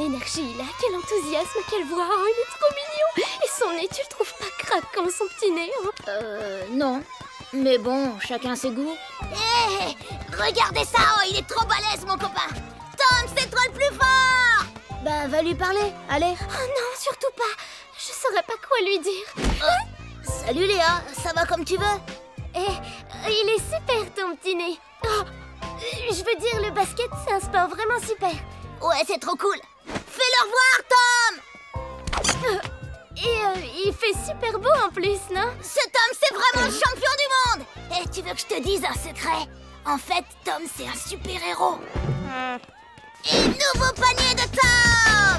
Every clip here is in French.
Quelle énergie il a, quel enthousiasme, quelle voix, oh, il est trop mignon. Et son nez, tu le trouves pas craquant, son petit nez hein. Euh, non. Mais bon, chacun ses goûts. Hé Regardez ça, oh, il est trop balèze, mon copain. Tom, c'est trop le plus fort. Bah, va lui parler, allez. Oh non, surtout pas. Je saurais pas quoi lui dire. Salut Léa, ça va comme tu veux. Eh, il est super ton petit nez. Oh, Je veux dire, le basket, c'est un sport vraiment super. Ouais, c'est trop cool Fais-le revoir, Tom! Et euh, il fait super beau en plus, non? Ce Tom, c'est vraiment le champion du monde! Et tu veux que je te dise un secret? En fait, Tom, c'est un super-héros! Et nouveau panier de Tom!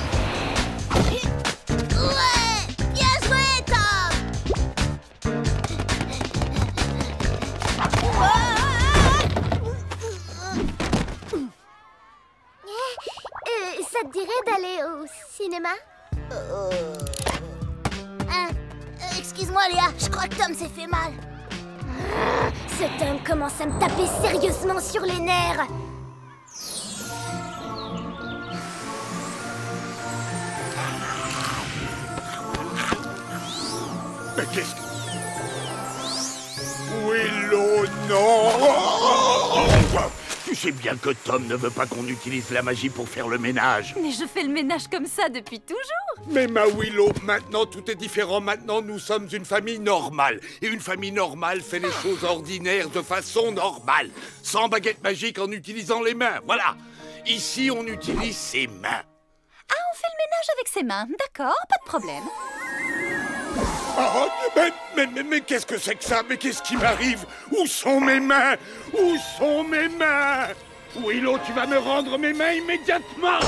Ouais Ça te dirait d'aller au cinéma? Hein? Euh, Excuse-moi, Léa, je crois que Tom s'est fait mal. Cet homme commence à me taper sérieusement sur les nerfs. Mais qu'est-ce que... Willow, non sais bien que Tom ne veut pas qu'on utilise la magie pour faire le ménage. Mais je fais le ménage comme ça depuis toujours. Mais ma Willow, maintenant tout est différent. Maintenant nous sommes une famille normale. Et une famille normale fait les choses ordinaires de façon normale. Sans baguette magique en utilisant les mains. Voilà. Ici on utilise ses mains. Ah, on fait le ménage avec ses mains. D'accord, pas de problème. Oh, mais, mais, mais, mais qu'est-ce que c'est que ça? Mais qu'est-ce qui m'arrive? Où sont mes mains? Où sont mes mains? Willow, tu vas me rendre mes mains immédiatement!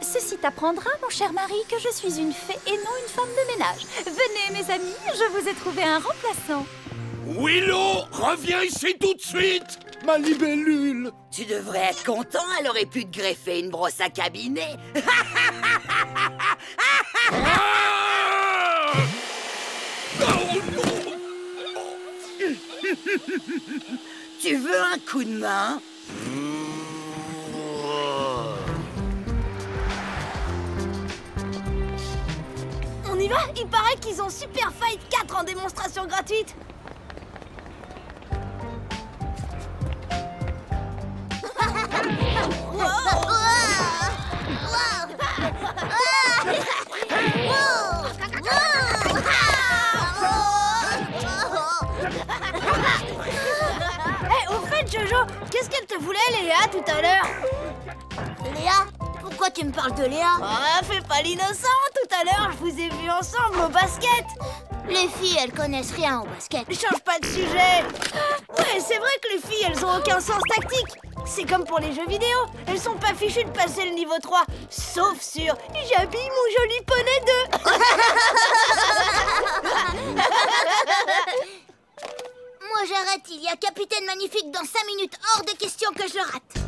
Ceci t'apprendra, mon cher mari, que je suis une fée et non une femme de ménage. Venez, mes amis, je vous ai trouvé un remplaçant. Willow, reviens ici tout de suite Ma libellule Tu devrais être content, elle aurait pu te greffer une brosse à cabinet. Ah Tu veux un coup de main? On y va? Il paraît qu'ils ont Super Fight 4 en démonstration gratuite. Jojo, qu'est-ce qu'elle te voulait, Léa, tout à l'heure Léa Pourquoi tu me parles de Léa? Ah, fais pas l'innocent Tout à l'heure, je vous ai vus ensemble au basket. Les filles, elles connaissent rien au basket. Change pas de sujet. Ouais, c'est vrai que les filles, elles ont aucun sens tactique. C'est comme pour les jeux vidéo, elles sont pas fichues de passer le niveau 3, sauf sur J'habille mon joli poney 2 Moi j'arrête, il y a Capitaine Magnifique dans 5 minutes, hors de question que je le rate.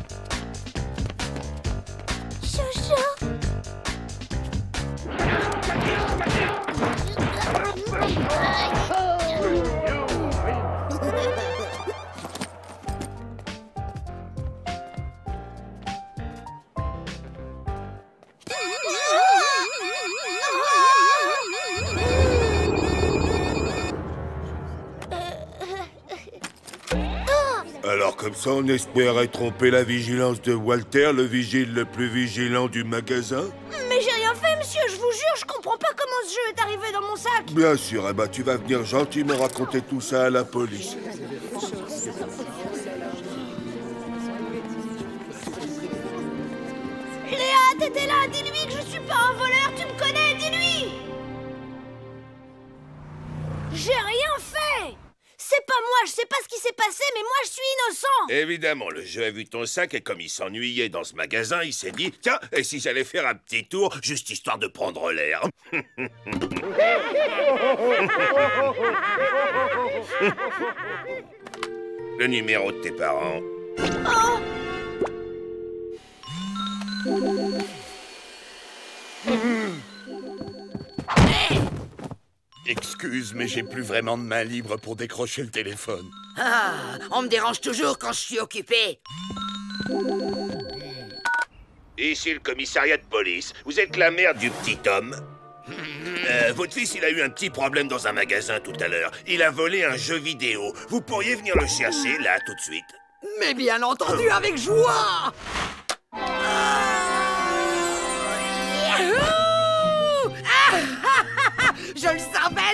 Comme ça, on espérait tromper la vigilance de Walter, le vigile le plus vigilant du magasin Mais j'ai rien fait, monsieur, je vous jure, je comprends pas comment ce jeu est arrivé dans mon sac. Bien sûr, eh ben, tu vas venir gentiment raconter tout ça à la police. Évidemment, le jeu a vu ton sac et comme il s'ennuyait dans ce magasin, il s'est dit Tiens, et si j'allais faire un petit tour, juste histoire de prendre l'air Le numéro de tes parents. Excuse, mais j'ai plus vraiment de main libre pour décrocher le téléphone. Ah, on me dérange toujours quand je suis occupé. ici le commissariat de police. Vous êtes la mère du petit homme. Euh, votre fils, il a eu un petit problème dans un magasin tout à l'heure. Il a volé un jeu vidéo. Vous pourriez venir le chercher, là, tout de suite. Mais bien entendu, avec joie Je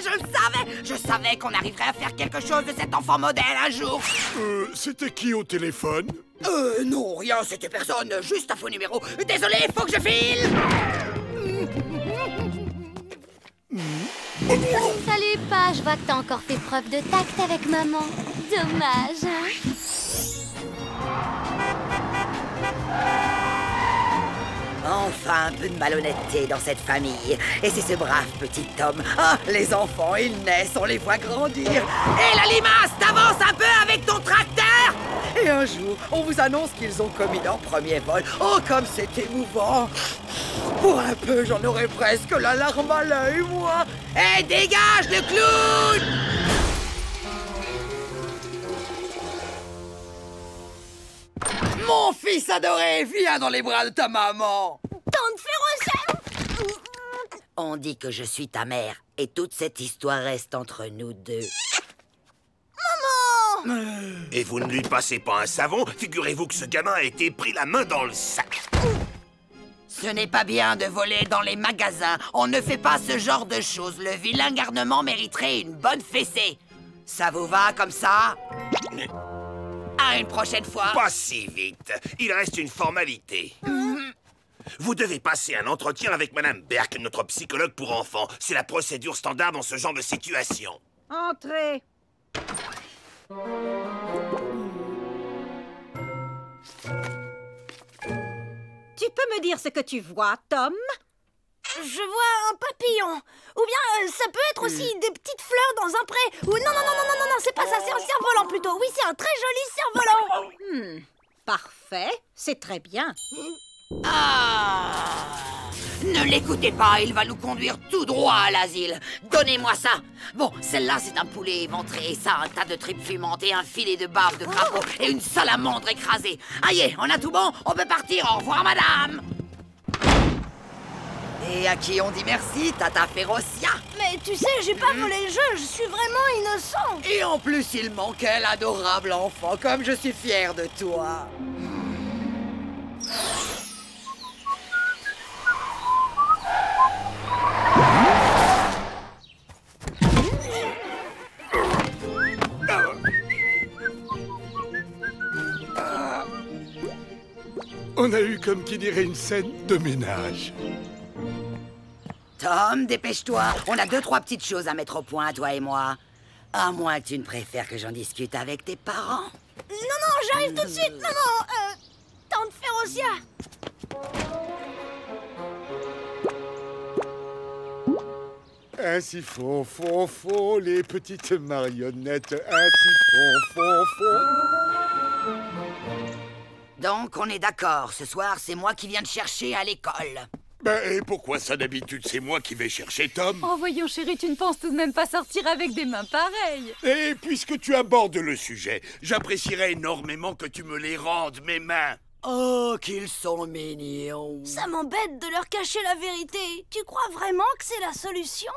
savais, je le savais Je savais qu'on arriverait à faire quelque chose de cet enfant modèle un jour Euh, c'était qui au téléphone? Euh, non, rien, c'était personne, juste un faux numéro. Désolé, faut que je file Salut, pas, je vois que t'as encore fait preuve de tact avec maman. Dommage. hein. Enfin, un peu de malhonnêteté dans cette famille. Et c'est ce brave petit homme. Ah, les enfants, ils naissent, on les voit grandir. Et la limace, t'avances un peu avec ton tracteur Et un jour, on vous annonce qu'ils ont commis leur premier vol. Oh, comme c'est émouvant Pour un peu, j'en aurais presque la larme à l'œil, moi Eh, dégage le clown Mon fils adoré, viens dans les bras de ta maman Tante Férocia On dit que je suis ta mère et toute cette histoire reste entre nous deux. Et vous ne lui passez pas un savon Figurez-vous que ce gamin a été pris la main dans le sac. Ce n'est pas bien de voler dans les magasins. On ne fait pas ce genre de choses. Le vilain garnement mériterait une bonne fessée. Ça vous va comme ça? À une prochaine fois. Pas si vite. Il reste une formalité. Vous devez passer un entretien avec Madame Berk, notre psychologue pour enfants. C'est la procédure standard dans ce genre de situation. Entrez. Tu peux me dire ce que tu vois, Tom? Je vois un papillon. Ou bien euh, ça peut être aussi des petites fleurs dans un pré. Ou non, non, non, non, non, non, non, c'est pas ça, c'est un cerf-volant plutôt. Oui, c'est un très joli cerf-volant. Hmm, Parfait, c'est très bien. Ah Ne l'écoutez pas, il va nous conduire tout droit à l'asile. Donnez-moi ça. Bon, celle-là, c'est un poulet éventré. Et ça, un tas de tripes fumantes et un filet de bave de crapaud et une salamandre écrasée. Aïe, on a tout bon, on peut partir. Au revoir, madame. Et à qui on dit merci, Tata Férocia Mais tu sais, j'ai pas volé le jeu, je suis vraiment innocent. Et en plus, il manquait l'adorable enfant, comme je suis fier de toi. On a eu, comme qui dirait, une scène de ménage. Tom, dépêche-toi. On a deux, trois petites choses à mettre au point, toi et moi. À moins que tu ne préfères que j'en discute avec tes parents. Non, non, j'arrive tout de suite. Non, non, euh, Tante Férocia. Ainsi font, font, font les petites marionnettes. Ainsi font, font, font. Donc, on est d'accord. Ce soir, c'est moi qui viens te chercher à l'école. Ben, et pourquoi ça d'habitude c'est moi qui vais chercher Tom? Oh voyons chérie, tu ne penses tout de même pas sortir avec des mains pareilles Et puisque tu abordes le sujet, j'apprécierais énormément que tu me les rendes, mes mains. Oh, qu'ils sont mignons. Ça m'embête de leur cacher la vérité. Tu crois vraiment que c'est la solution?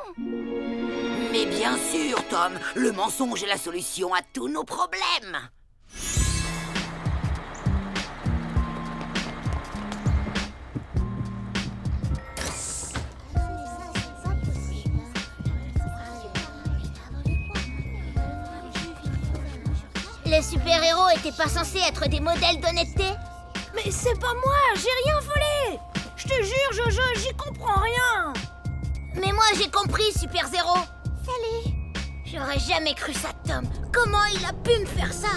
Mais bien sûr, Tom, le mensonge est la solution à tous nos problèmes. Les super-héros étaient pas censés être des modèles d'honnêteté Mais c'est pas moi, j'ai rien volé. Je te jure, Jojo, j'y comprends rien. Mais moi j'ai compris, Super Zéro Salut J'aurais jamais cru ça, Tom Comment il a pu me faire ça?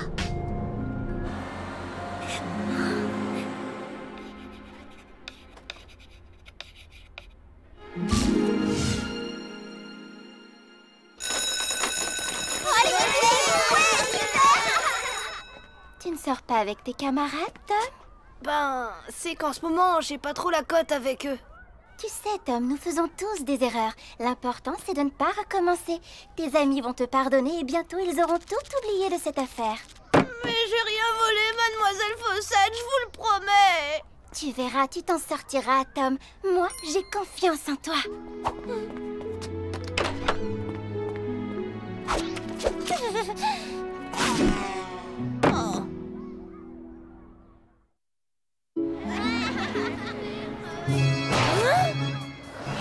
Avec tes camarades, Tom? Ben, c'est qu'en ce moment, j'ai pas trop la cote avec eux. Tu sais, Tom, nous faisons tous des erreurs. L'important, c'est de ne pas recommencer. Tes amis vont te pardonner et bientôt ils auront tout oublié de cette affaire. Mais j'ai rien volé, mademoiselle Fossette, je vous le promets. Tu verras, tu t'en sortiras, Tom. Moi, j'ai confiance en toi.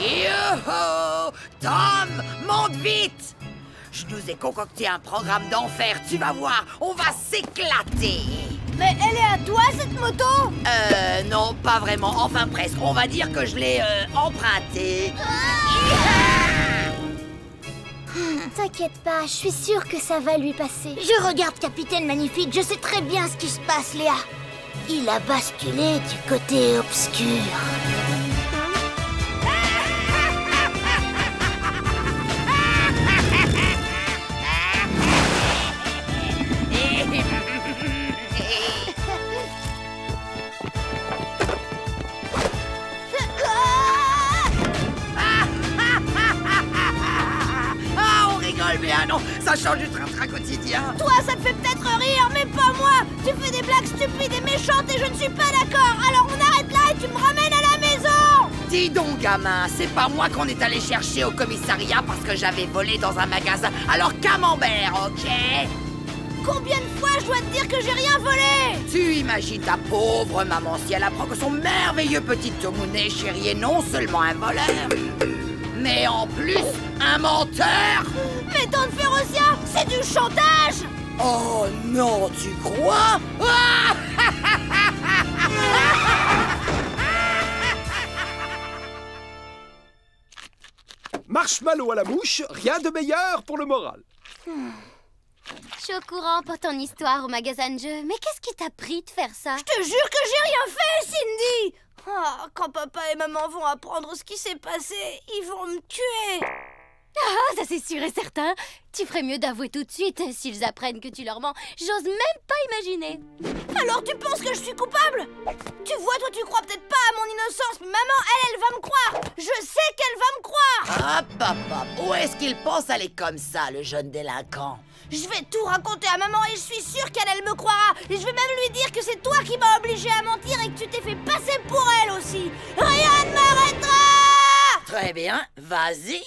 Yo Tom, monte vite! Je nous ai concocté un programme d'enfer, tu vas voir, on va s'éclater! Mais elle est à toi, cette moto? Euh, non, pas vraiment, enfin presque, on va dire que je l'ai, euh, empruntée. T'inquiète pas, je suis sûre que ça va lui passer. Je regarde Capitaine Magnifique, je sais très bien ce qui se passe, Léa. Il a basculé du côté obscur. Ah non, ça change du train-train quotidien. Toi, ça te fait peut-être rire, mais pas moi. Tu fais des blagues stupides et méchantes et je ne suis pas d'accord. Alors on arrête là et tu me ramènes à la maison. Dis donc, gamin, c'est pas moi qu'on est allé chercher au commissariat parce que j'avais volé dans un magasin. Alors camembert, ok? Combien de fois je dois te dire que j'ai rien volé? Tu imagines ta pauvre maman si elle apprend que son merveilleux petit Tomounet chéri est non seulement un voleur, mais en plus un menteur Mais tante Férocia, c'est du chantage Oh non, tu crois Ah Marshmallow à la bouche, rien de meilleur pour le moral. Je suis au courant pour ton histoire au magasin de jeux, mais qu'est-ce qui t'a pris de faire ça? Je te jure que j'ai rien fait, Cindy Ah, Quand papa et maman vont apprendre ce qui s'est passé, ils vont me tuer Ah, ça c'est sûr et certain. Tu ferais mieux d'avouer tout de suite s'ils apprennent que tu leur mens. J'ose même pas imaginer. Alors tu penses que je suis coupable? Tu vois, toi tu crois peut-être pas à mon innocence, mais maman, elle, elle va me croire. Je sais qu'elle va me croire. Hop, hop, hop. Où est-ce qu'il pense aller comme ça, le jeune délinquant? Je vais tout raconter à maman et je suis sûre qu'elle, elle me croira. Et je vais même lui dire que c'est toi qui m'as obligé à mentir et que tu t'es fait passer pour elle aussi. Rien ne m'arrêtera! Très bien, vas-y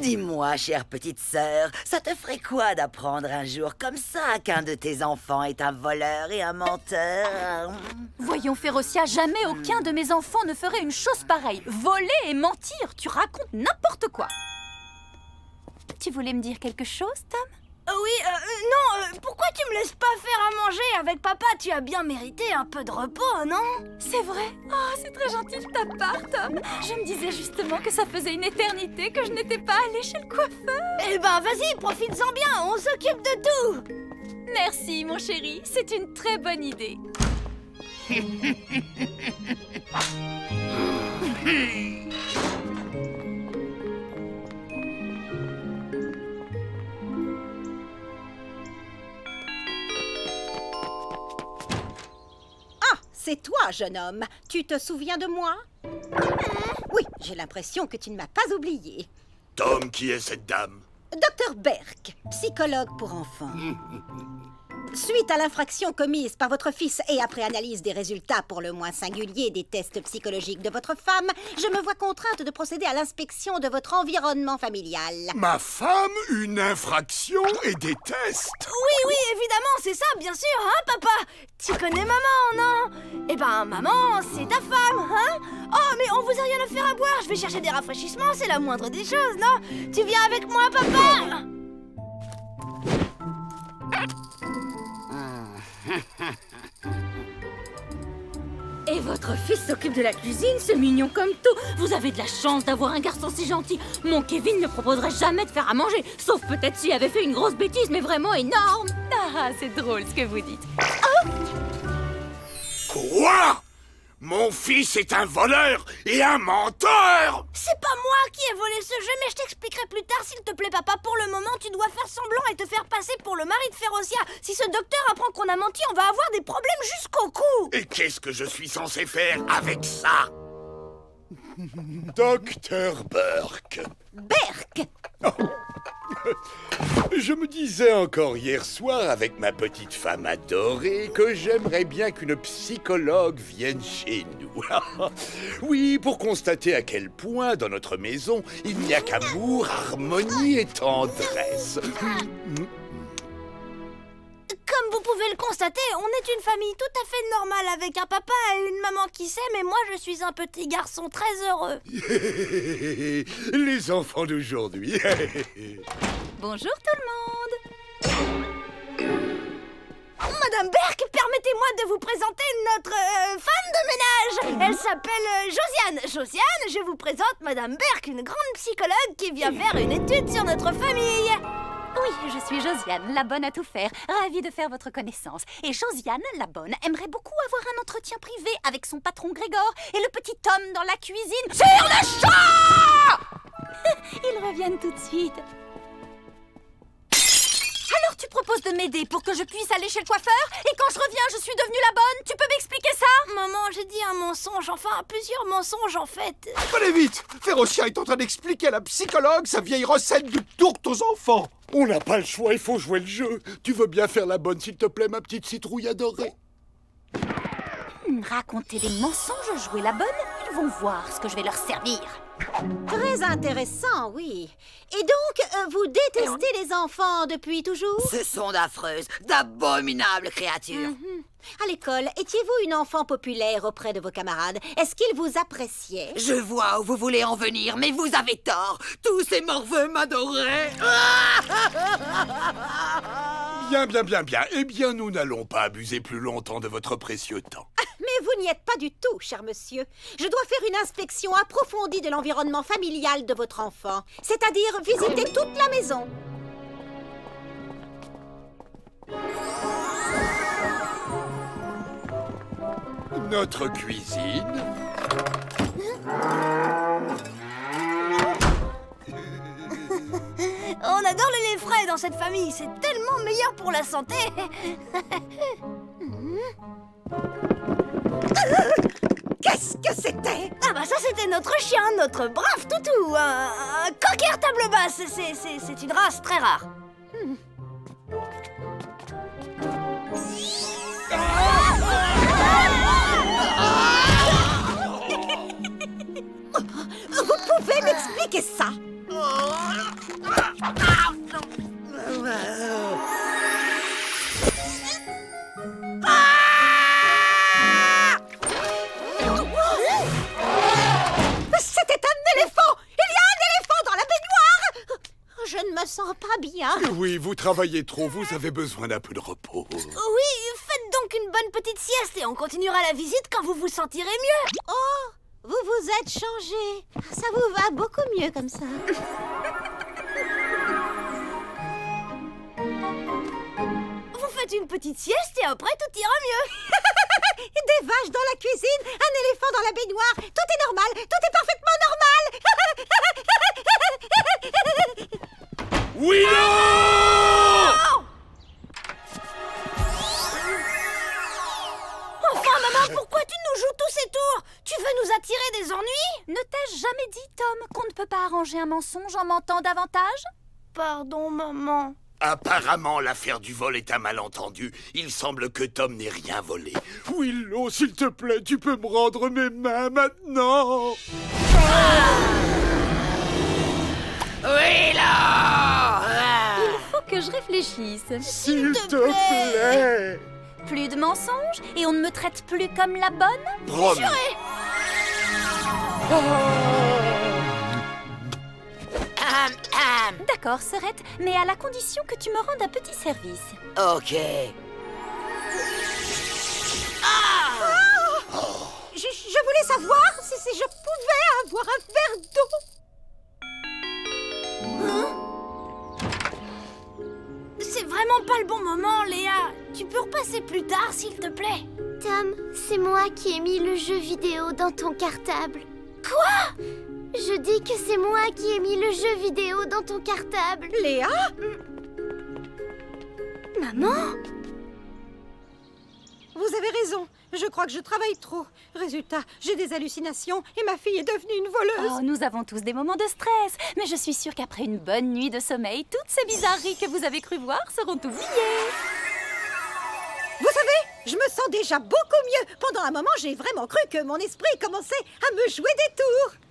Dis-moi, chère petite sœur, ça te ferait quoi d'apprendre un jour comme ça qu'un de tes enfants est un voleur et un menteur? Voyons, Férocia, jamais aucun de mes enfants ne ferait une chose pareille. Voler et mentir, tu racontes n'importe quoi. Tu voulais me dire quelque chose, Tom? Oui, euh, euh, non, euh, pourquoi tu me laisses pas faire à manger avec papa? Tu as bien mérité un peu de repos, non? C'est vrai Oh, c'est très gentil de ta part, Tom. Je me disais justement que ça faisait une éternité que je n'étais pas allée chez le coiffeur. Eh ben vas-y, profites-en bien, on s'occupe de tout Merci, mon chéri, c'est une très bonne idée. c'est toi, jeune homme. Tu te souviens de moi? Oui, j'ai l'impression que tu ne m'as pas oublié. Tom, qui est cette dame? Docteur Berk, psychologue pour enfants. Suite à l'infraction commise par votre fils et après analyse des résultats pour le moins singuliers des tests psychologiques de votre femme, je me vois contrainte de procéder à l'inspection de votre environnement familial. Ma femme, une infraction et des tests. Oui, oui, évidemment, c'est ça, bien sûr, hein, papa. Tu connais maman, non? Eh ben, maman, c'est ta femme, hein? Oh, mais on vous a rien à faire à boire, je vais chercher des rafraîchissements, c'est la moindre des choses, non? Tu viens avec moi, papa? Et votre fils s'occupe de la cuisine, c'est mignon comme tout. Vous avez de la chance d'avoir un garçon si gentil. Mon Kevin ne proposerait jamais de faire à manger, sauf peut-être s'il avait fait une grosse bêtise, mais vraiment énorme. Ah, c'est drôle ce que vous dites. Quoi? Mon fils est un voleur et un menteur C'est pas moi qui ai volé ce jeu, mais je t'expliquerai plus tard, s'il te plaît, papa. Pour le moment, tu dois faire semblant et te faire passer pour le mari de Férocia. Si ce docteur apprend qu'on a menti, on va avoir des problèmes jusqu'au cou. Et qu'est-ce que je suis censé faire avec ça? Docteur Burke Berk Je me disais encore hier soir avec ma petite femme adorée que j'aimerais bien qu'une psychologue vienne chez nous. oui, pour constater à quel point dans notre maison il n'y a qu'amour, harmonie et tendresse. Comme vous pouvez le constater, on est une famille tout à fait normale avec un papa et une maman qui s'aiment et moi je suis un petit garçon très heureux. Les enfants d'aujourd'hui. Bonjour tout le monde Madame Berk, permettez-moi de vous présenter notre euh, femme de ménage. Elle s'appelle euh, Josiane. Josiane, je vous présente Madame Berk, une grande psychologue qui vient faire une étude sur notre famille. Oui, je suis Josiane, la bonne à tout faire. Ravie de faire votre connaissance. Et Josiane, la bonne, aimerait beaucoup avoir un entretien privé avec son patron Grégor et le petit Tom dans la cuisine. Sur le champ Ils reviennent tout de suite. Proposes de m'aider pour que je puisse aller chez le coiffeur Et quand je reviens, je suis devenue la bonne Tu peux m'expliquer ça? Maman, j'ai dit un mensonge, enfin plusieurs mensonges en fait. Allez vite Férocia est en train d'expliquer à la psychologue sa vieille recette de tourte aux enfants. On n'a pas le choix, il faut jouer le jeu. Tu veux bien faire la bonne, s'il te plaît, ma petite citrouille adorée? Raconter des mensonges, jouer la bonne Ils vont voir ce que je vais leur servir. Très intéressant, oui. Et donc, euh, vous détestez les enfants depuis toujours? Ce sont d'affreuses, d'abominables créatures. Mhm. À l'école, étiez-vous une enfant populaire auprès de vos camarades? Est-ce qu'ils vous appréciaient? Je vois où vous voulez en venir, mais vous avez tort. Tous ces morveux m'adoraient. Bien, bien, bien, bien. Eh bien, nous n'allons pas abuser plus longtemps de votre précieux temps. Mais vous n'y êtes pas du tout, cher monsieur. Je dois faire une inspection approfondie de l'environnement familial de votre enfant, c'est-à-dire visiter toute la maison. Notre cuisine. On adore le lait frais dans cette famille, c'est tellement meilleur pour la santé. Qu'est-ce que c'était? Ah bah ça c'était notre chien, notre brave toutou, un, un cocker table basse, c'est- c'est c'est une race très rare. Vous pouvez m'expliquer ça? Sens pas bien. Oui, vous travaillez trop, vous avez besoin d'un peu de repos. Oui, faites donc une bonne petite sieste et on continuera la visite quand vous vous sentirez mieux. Oh, vous vous êtes changé. Ça vous va beaucoup mieux comme ça. Vous faites une petite sieste et après tout ira mieux. Des vaches dans la cuisine, un éléphant dans la baignoire. Tout est normal, tout est parfaitement normal. Oui, non Enfin, maman, pourquoi tu nous joues tous ces tours? Tu veux nous attirer des ennuis? Ne t'ai-je jamais dit, Tom, qu'on ne peut pas arranger un mensonge en mentant davantage? Pardon, maman. Apparemment, l'affaire du vol est un malentendu. Il semble que Tom n'ait rien volé. Willow, s'il te plaît, tu peux me rendre mes mains maintenant. Il faut que je réfléchisse. S'il te plaît. Plus de mensonges et on ne me traite plus comme la bonne? Promis D'accord, Serette, mais à la condition que tu me rendes un petit service. Ok. Je, je voulais savoir si, si je pouvais avoir un verre d'eau. C'est vraiment pas le bon moment, Léa. Tu peux repasser plus tard, s'il te plaît. Tom, c'est moi qui ai mis le jeu vidéo dans ton cartable. Quoi? Je dis que c'est moi qui ai mis le jeu vidéo dans ton cartable. Léa? Maman? Vous avez raison. Je crois que je travaille trop. Résultat, j'ai des hallucinations et ma fille est devenue une voleuse. Oh, nous avons tous des moments de stress, mais je suis sûre qu'après une bonne nuit de sommeil, toutes ces bizarreries que vous avez cru voir seront oubliées. Vous savez, je me sens déjà beaucoup mieux. Pendant un moment, j'ai vraiment cru que mon esprit commençait à me jouer des tours.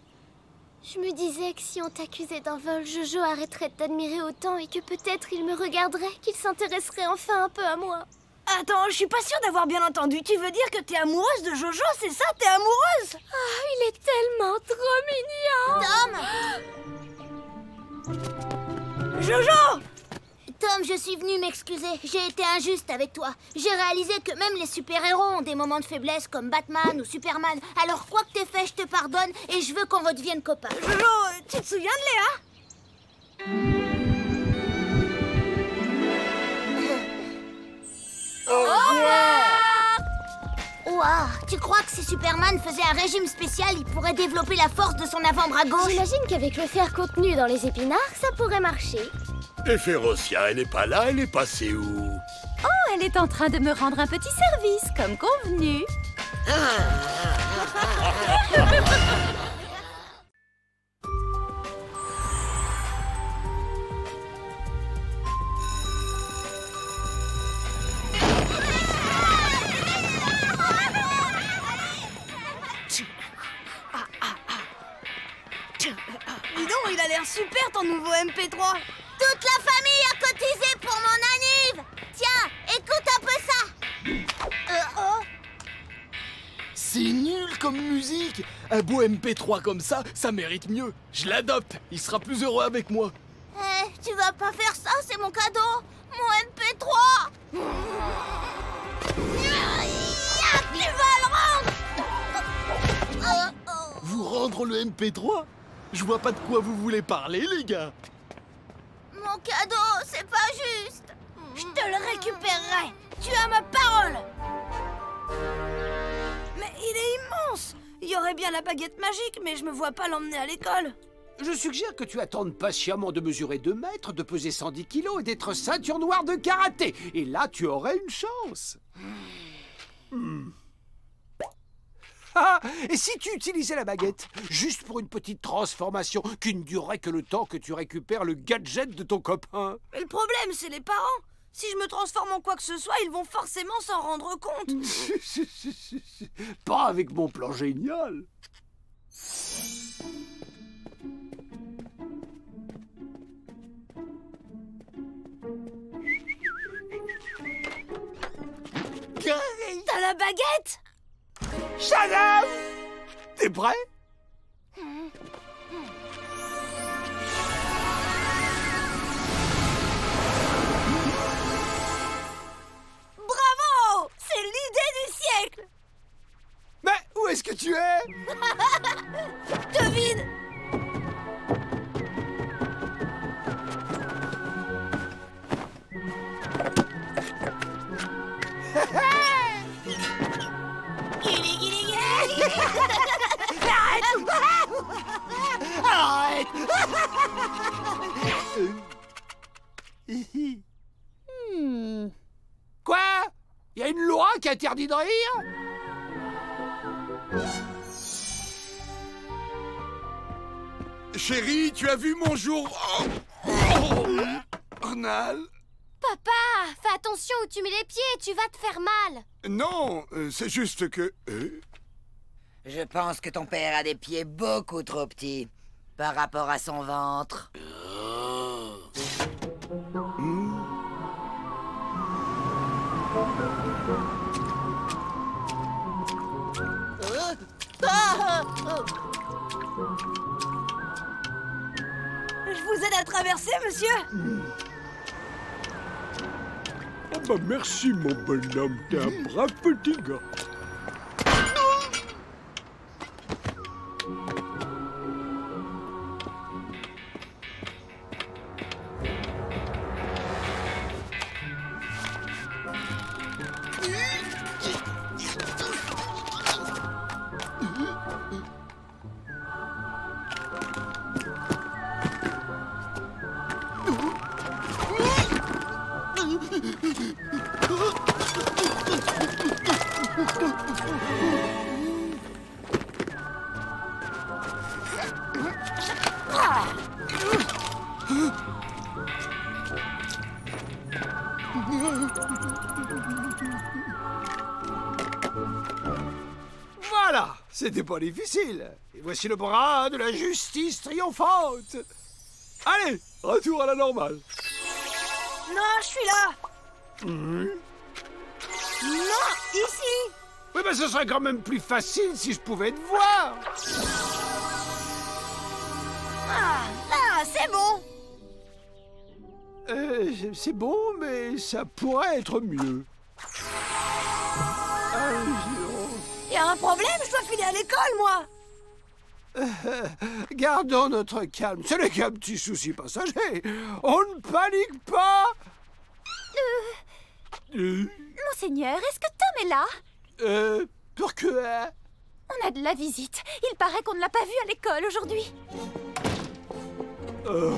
Je me disais que si on t'accusait d'un vol, Jojo arrêterait de t'admirer autant et que peut-être il me regarderait, qu'il s'intéresserait enfin un peu à moi. Attends, je suis pas sûre d'avoir bien entendu. Tu veux dire que t'es amoureuse de Jojo, c'est ça? T'es amoureuse? Ah, il est tellement trop mignon. Tom Jojo Tom, je suis venue m'excuser. J'ai été injuste avec toi. J'ai réalisé que même les super-héros ont des moments de faiblesse comme Batman ou Superman. Alors quoi que t'aies fait, je te pardonne et je veux qu'on redevienne copains. Jojo, tu te souviens de Léa? Ouah, tu crois que si Superman faisait un régime spécial, il pourrait développer la force de son avant-bras gauche? J'imagine qu'avec le fer contenu dans les épinards, ça pourrait marcher. Et Férocia, elle est pas là, elle est passée où? Oh, elle est en train de me rendre un petit service, comme convenu. Dis donc, il a l'air super ton nouveau MP3 comme musique Un beau MP3 comme ça, ça mérite mieux. Je l'adopte, il sera plus heureux avec moi. Eh, tu vas pas faire ça, c'est mon cadeau Mon MP3 Ah, Tu vas le rendre. Vous rendre le MP3 Je vois pas de quoi vous voulez parler, les gars. Mon cadeau, c'est pas juste Je te le récupérerai Tu as ma parole Mais il est Il y aurait bien la baguette magique, mais je me vois pas l'emmener à l'école. Je suggère que tu attendes patiemment de mesurer 2 mètres, de peser 110 kilos et d'être ceinture noire de karaté. Et là, tu aurais une chance. Hmm. Ah, et si tu utilisais la baguette, juste pour une petite transformation qui ne durerait que le temps que tu récupères le gadget de ton copain? Mais le problème, c'est les parents. Si je me transforme en quoi que ce soit, ils vont forcément s'en rendre compte. Pas avec mon plan génial. T'as la baguette? Shazam T'es prêt? Où est-ce que tu es Devine. Arrête. Quoi? Il y a une loi qui interdit de rire? Chérie, tu as vu mon jour... Oh. Oh. Ornal Papa, fais attention où tu mets les pieds, tu vas te faire mal. Non, euh, c'est juste que... euh, Je pense que ton père a des pieds beaucoup trop petits par rapport à son ventre. Je vous aide à traverser, monsieur Oh bah merci mon bonhomme, t'es un brave petit gars. Pas difficile. Et voici le bras de la justice triomphante. Allez, retour à la normale. Non, je suis là. Non, ici Oui, mais ce serait quand même plus facile si je pouvais te voir. Ah, là, c'est bon Euh, c'est bon, mais ça pourrait être mieux. Ah, Y a un problème Je dois filer à l'école, moi Gardons notre calme. Ce n'est qu'un petit souci passager. On ne panique pas. Euh, Monseigneur, est-ce que Tom est là? Euh, pourquoi On a de la visite. Il paraît qu'on ne l'a pas vu à l'école aujourd'hui. Euh,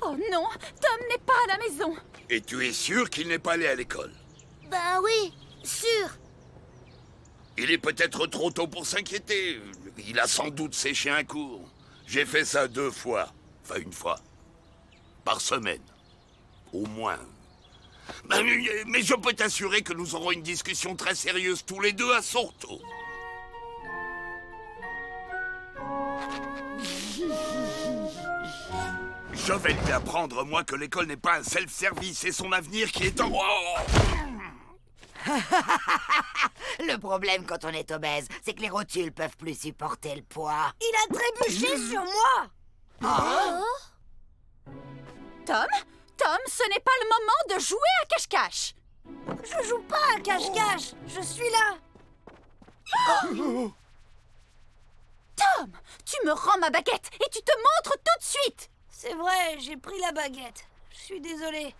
Oh non, Tom n'est pas à la maison. Et tu es sûr qu'il n'est pas allé à l'école Ben oui, sûr. Il est peut-être trop tôt pour s'inquiéter. Il a sans doute séché un cours. J'ai fait ça deux fois. Enfin, une fois. Par semaine. Au moins. Ben, mais- mais je peux t'assurer que nous aurons une discussion très sérieuse tous les deux à son retour. Je vais lui apprendre, moi, que l'école n'est pas un self-service et son avenir qui est en... Oh Le problème quand on est obèse, c'est que les rotules peuvent plus supporter le poids. Il a trébuché sur moi Tom Tom, ce n'est pas le moment de jouer à cache-cache. Je joue pas à cache-cache Je suis là Tom, tu me rends ma baguette et tu te montres tout de suite. C'est vrai, j'ai pris la baguette. Je suis désolée.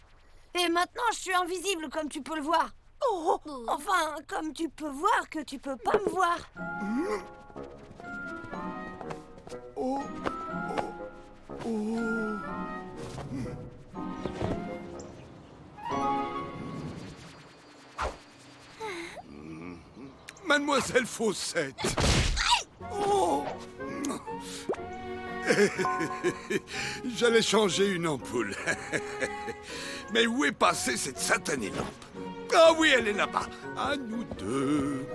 Et maintenant, je suis invisible, comme tu peux le voir. Oh, Enfin, comme tu peux voir que tu peux pas me voir. oh, oh, oh. Mademoiselle. Oh. J'allais changer une ampoule. Mais où est passée cette satanée lampe? Ah oui, elle est là-bas. À nous deux.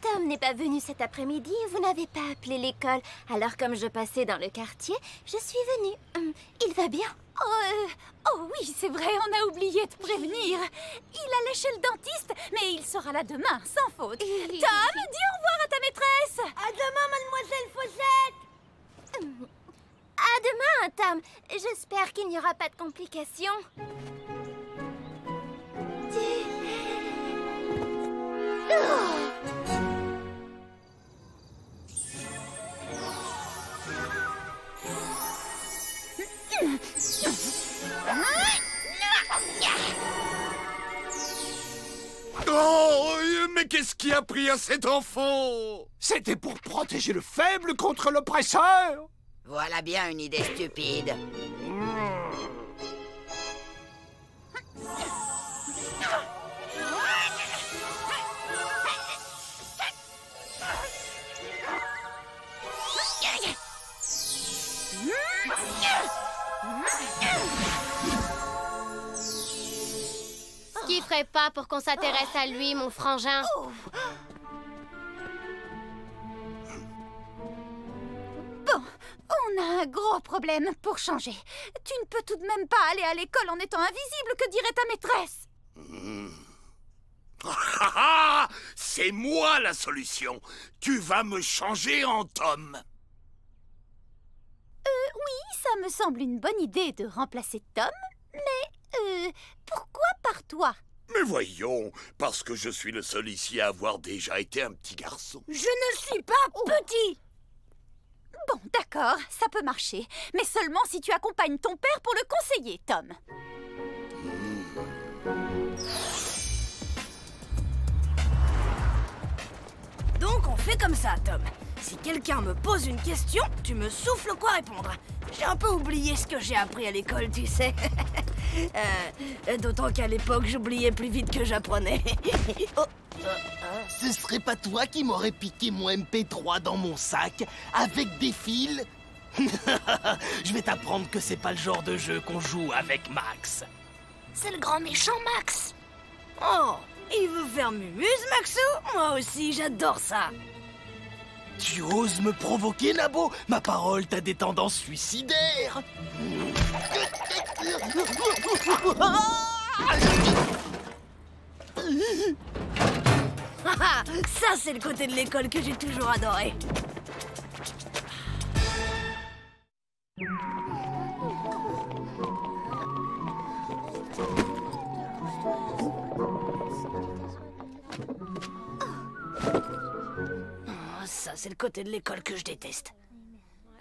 Tom n'est pas venu cet après-midi et vous n'avez pas appelé l'école. Alors comme je passais dans le quartier, je suis venue. Hum, il va bien? Oh, euh, oh oui, c'est vrai, on a oublié de prévenir. Il allait chez le dentiste, mais il sera là demain, sans faute. Tom, dis au revoir à ta maîtresse. À demain, mademoiselle Fawcett Hum. À J'espère qu'il n'y aura pas de complications. Oh, mais qu'est-ce qui a pris à cet enfant? C'était pour protéger le faible contre l'oppresseur. Voilà bien une idée stupide. Ce qui ferait pas pour qu'on s'intéresse à lui, mon frangin? On a un gros problème pour changer. Tu ne peux tout de même pas aller à l'école en étant invisible, que dirait ta maîtresse C'est moi la solution. Tu vas me changer en Tom. Euh, oui, ça me semble une bonne idée de remplacer Tom, mais euh, pourquoi par toi? Mais voyons, parce que je suis le seul ici à avoir déjà été un petit garçon. Je ne suis pas petit Bon, d'accord, ça peut marcher, mais seulement si tu accompagnes ton père pour le conseiller, Tom. Donc on fait comme ça, Tom. Si quelqu'un me pose une question, tu me souffles quoi répondre. J'ai un peu oublié ce que j'ai appris à l'école, tu sais. Euh, D'autant qu'à l'époque, j'oubliais plus vite que j'apprenais. oh, Ce serait pas toi qui m'aurais piqué mon MP3 dans mon sac avec des fils Je vais t'apprendre que c'est pas le genre de jeu qu'on joue avec Max. c'est le grand méchant Max. Oh, il veut faire mumuse, Maxou? Moi aussi, j'adore ça. Tu oses me provoquer, Nabo? Ma parole, t'as des tendances suicidaires Ah, ça, c'est le côté de l'école que j'ai toujours adoré. C'est le côté de l'école que je déteste.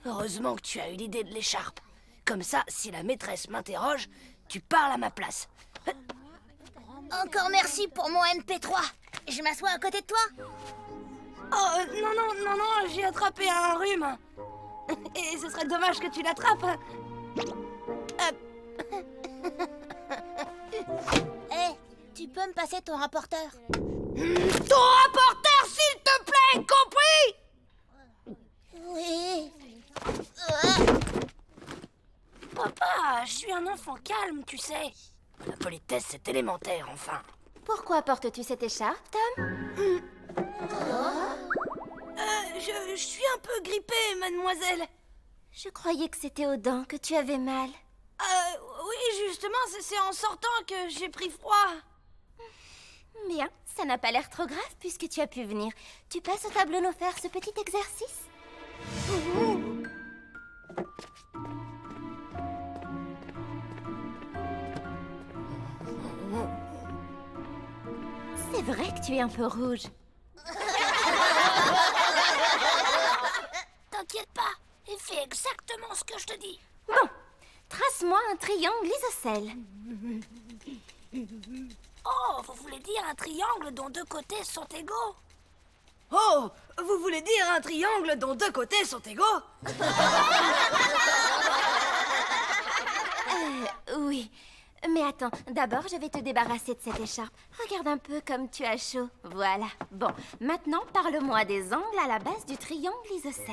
Heureusement que tu as eu l'idée de l'écharpe. Comme ça, si la maîtresse m'interroge, tu parles à ma place. Encore merci pour mon MP3. Je m'assois à côté de toi Oh, euh, non, non, non, non, j'ai attrapé un rhume. Et ce serait dommage que tu l'attrapes. Eh, tu peux me passer ton rapporteur Ton rapporteur, s'il te plaît, compris? Oui. Papa, je suis un enfant calme, tu sais. La politesse, c'est élémentaire, enfin. Pourquoi portes-tu cette écharpe, Tom Euh, je, je suis un peu grippée, mademoiselle. Je croyais que c'était aux dents que tu avais mal. Euh, oui, justement, c'est- c'est en sortant que j'ai pris froid. Bien, ça n'a pas l'air trop grave puisque tu as pu venir. Tu passes au tableau nous faire ce petit exercice C'est vrai que tu es un peu rouge. T'inquiète pas, il fait exactement ce que je te dis. Bon, trace-moi un triangle isocèle. Oh, vous voulez dire un triangle dont deux côtés sont égaux? Oh, vous voulez dire un triangle dont deux côtés sont égaux Euh, oui. Mais attends, d'abord je vais te débarrasser de cette écharpe. Regarde un peu comme tu as chaud. Voilà. Bon, maintenant parle-moi des angles à la base du triangle isocèle.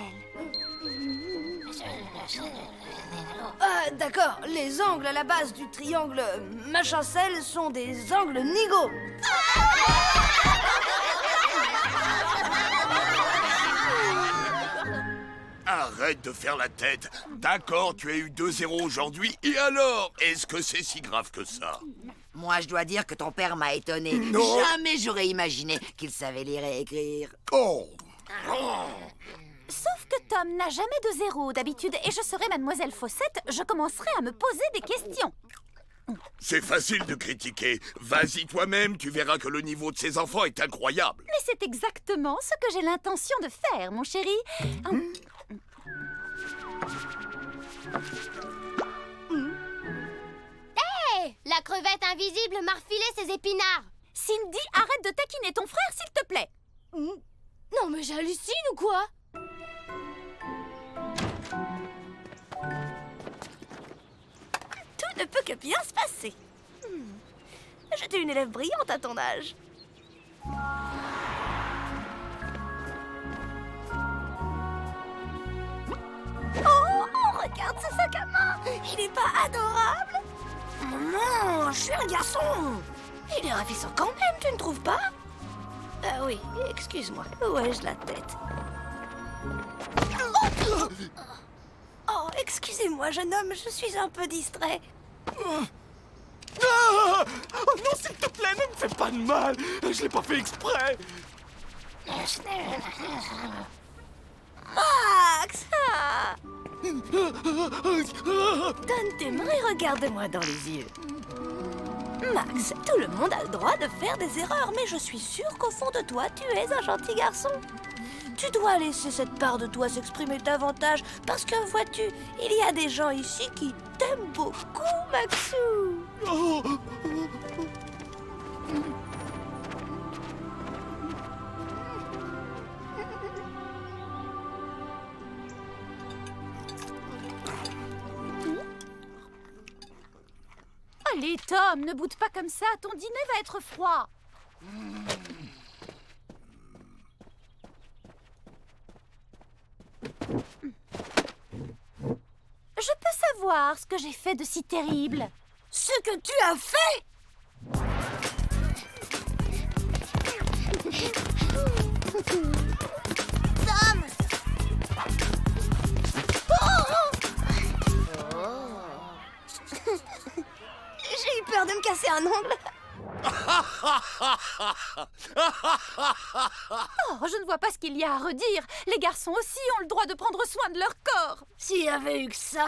Ah, d'accord, les angles à la base du triangle machin-celle sont des angles nigauds. Arrête de faire la tête. D'accord, tu as eu 2-0 aujourd'hui, et alors Est-ce que c'est si grave que ça? Moi, je dois dire que ton père m'a étonné. Non. Jamais j'aurais imaginé qu'il savait lire et écrire. Oh Sauf que Tom n'a jamais de zéro d'habitude et je serai mademoiselle Fossette, je commencerai à me poser des questions. C'est facile de critiquer. Vas-y toi-même, tu verras que le niveau de ces enfants est incroyable. Mais c'est exactement ce que j'ai l'intention de faire, mon chéri. Hum, Hé La crevette invisible m'a refilé ses épinards Cindy, arrête de taquiner ton frère, s'il te plaît. Non mais j'hallucine ou quoi? Tout ne peut que bien se passer. Hmm. J'étais une élève brillante à ton âge. Regarde ce sac à main. Il est pas adorable. Non, je suis un garçon. Il est ravissant quand même, tu ne trouves pas? Ah oui, excuse-moi, où ai-je la tête? Oh, Oh, excusez-moi, jeune homme, je suis un peu distrait. Ah oh non, s'il te plaît, ne me fais pas de mal. Je l'ai pas fait exprès. Max ah. Donne tes mains et regarde-moi dans les yeux. Max, tout le monde a le droit de faire des erreurs, mais je suis sûre qu'au fond de toi, tu es un gentil garçon. Tu dois laisser cette part de toi s'exprimer davantage, parce que vois-tu, il y a des gens ici qui t'aiment beaucoup, Maxou. Allez, Tom, ne boude pas comme ça, ton dîner va être froid. Je peux savoir ce que j'ai fait de si terrible. Ce que tu as fait Tom peur de me casser un ongle. Oh, je ne vois pas ce qu'il y a à redire. Les garçons aussi ont le droit de prendre soin de leur corps. S'il y avait eu que ça.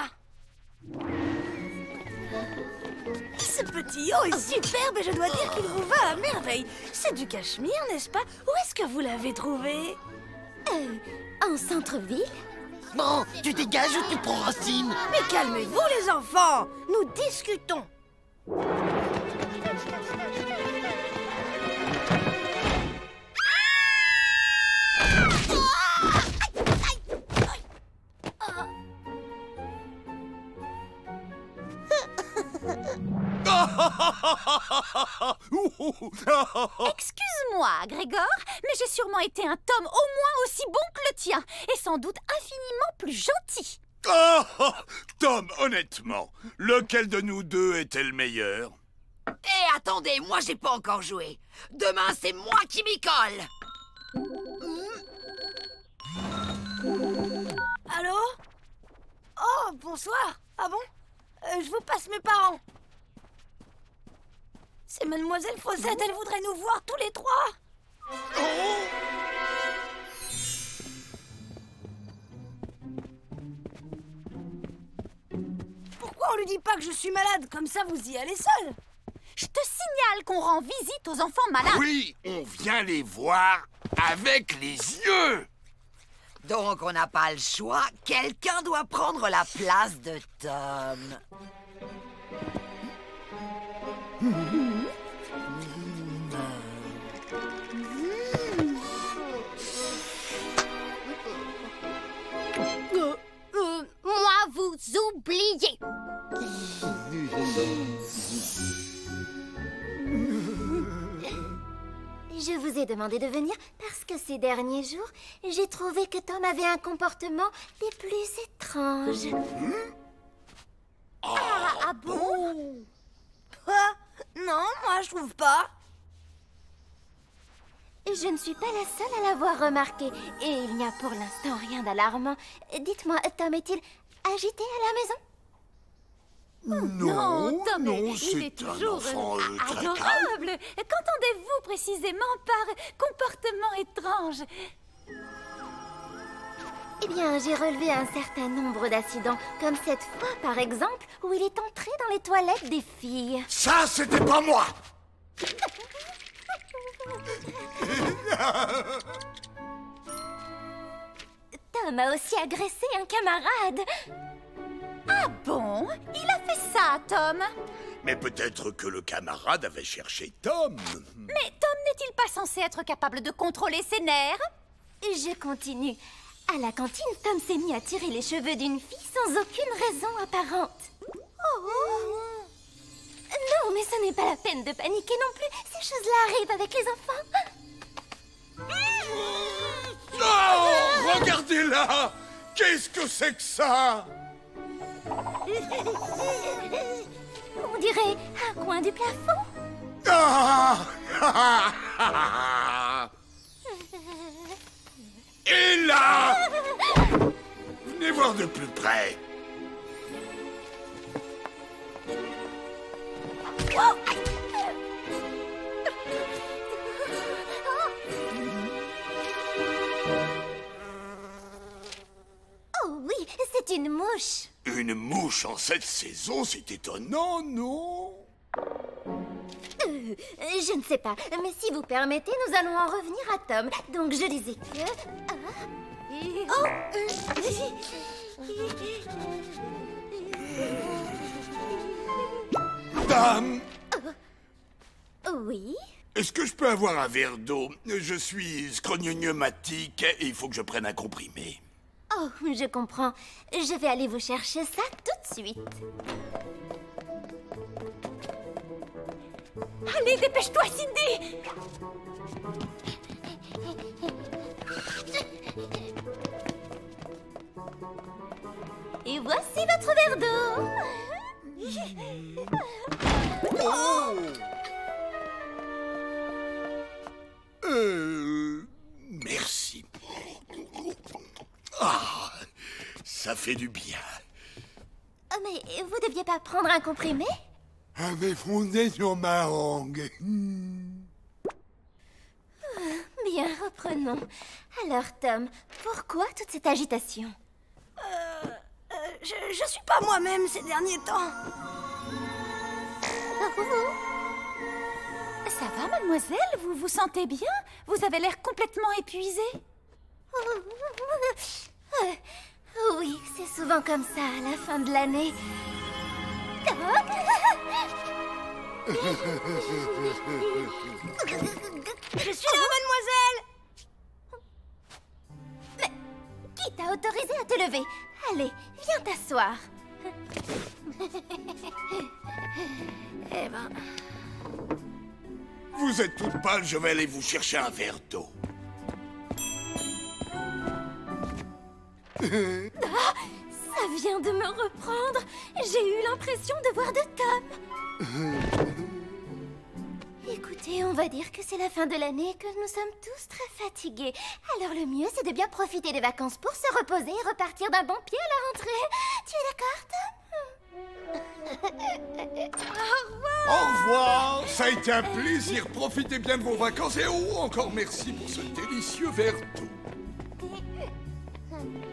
Ce petit haut est superbe et je dois dire qu'il vous va à merveille. C'est du cachemire, n'est-ce pas? Où est-ce que vous l'avez trouvé? Euh, en centre-ville Bon, tu dégages ou tu prends racine? Mais calmez-vous les enfants Nous discutons Excuse-moi, Grégor, mais j'ai sûrement été un Tom au moins aussi bon que le tien, et sans doute infiniment plus gentil. Oh, oh, Tom, honnêtement, lequel de nous deux était le meilleur Eh, attendez, moi j'ai pas encore joué. Demain, c'est moi qui m'y colle. Allô? Oh, bonsoir Ah bon? Euh, Je vous passe mes parents. C'est Mademoiselle Fawcett, elle voudrait nous voir tous les trois. Pourquoi on lui dit pas que je suis malade Comme ça, vous y allez seul. Je te signale qu'on rend visite aux enfants malades. Oui, on vient les voir avec les yeux Donc, on n'a pas le choix. Quelqu'un doit prendre la place de Tom. Vous oubliez Je vous ai demandé de venir parce que ces derniers jours, j'ai trouvé que Tom avait un comportement des plus étranges. Ah, ah bon? Quoi Non, moi je trouve pas. Je ne suis pas la seule à l'avoir remarqué et il n'y a pour l'instant rien d'alarmant. Dites-moi, Tom est-il agité à la maison Non, Tom, non, il c'est est un toujours enfant euh, euh, adorable. Qu'entendez-vous précisément par comportement étrange? Eh bien, j'ai relevé un certain nombre d'accidents, comme cette fois, par exemple, où il est entré dans les toilettes des filles. Ça, c'était pas moi Tom a aussi agressé un camarade. Ah bon? Il a fait ça, Tom Mais peut-être que le camarade avait cherché Tom. Mais Tom n'est-il pas censé être capable de contrôler ses nerfs? Je continue. À la cantine, Tom s'est mis à tirer les cheveux d'une fille sans aucune raison apparente. Oh Non, mais ce n'est pas la peine de paniquer non plus. Ces choses-là arrivent avec les enfants. Oh, regardez là. Qu'est-ce que c'est que ça? On dirait un coin du plafond. Ah! Et là! Venez voir de plus près. Oh une mouche. Une mouche en cette saison, c'est étonnant, non? Euh, je ne sais pas, mais si vous permettez, nous allons en revenir à Tom. Donc je disais que... Ah. Oh Dame Oui? Est-ce que je peux avoir un verre d'eau? Je suis scrognognomatique et il faut que je prenne un comprimé. Oh, je comprends. Je vais aller vous chercher ça tout de suite. Allez, dépêche-toi, Cindy Et voici votre verre d'eau ça fait du bien. Oh, Mais vous deviez pas prendre un comprimé? Avec fondé sur ma langue. Bien, reprenons. Alors, Tom, pourquoi toute cette agitation? Euh, je, je suis pas moi-même ces derniers temps. Ça va, mademoiselle? Vous vous sentez bien? Vous avez l'air complètement épuisée? Euh, Oui, c'est souvent comme ça à la fin de l'année. Je suis là, mademoiselle Qui t'a autorisé à te lever? Allez, viens t'asseoir. Eh ben, Vous êtes toute pâle, je vais aller vous chercher un verre d'eau. Ça vient de me reprendre. J'ai eu l'impression de voir de Tom. Écoutez, on va dire que c'est la fin de l'année et que nous sommes tous très fatigués. Alors le mieux, c'est de bien profiter des vacances pour se reposer et repartir d'un bon pied à la rentrée. Tu es d'accord, Tom? Au revoir Ça a été un plaisir. Profitez bien de vos vacances et oh, encore merci pour ce délicieux verre d'eau.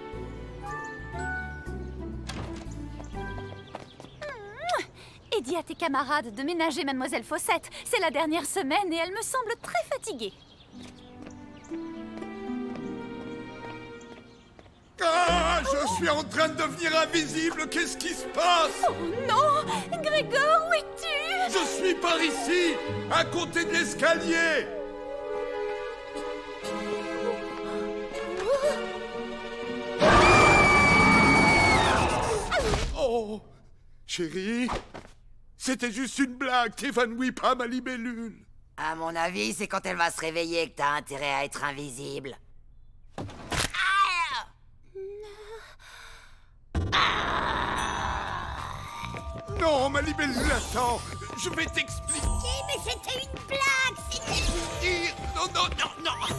Et dis à tes camarades de ménager mademoiselle Fossette. C'est la dernière semaine et elle me semble très fatiguée. Ah, je suis en train de devenir invisible. Qu'est-ce qui se passe? Oh non Grégor, où es-tu? Je suis par ici, à côté de l'escalier. Oh, chérie, c'était juste une blague. T'évanouis pas ma libellule. À mon avis, c'est quand elle va se réveiller que t'as intérêt à être invisible. Non, ma libellule attend. Je vais t'expliquer. Mais c'était une blague Non, non, non, non.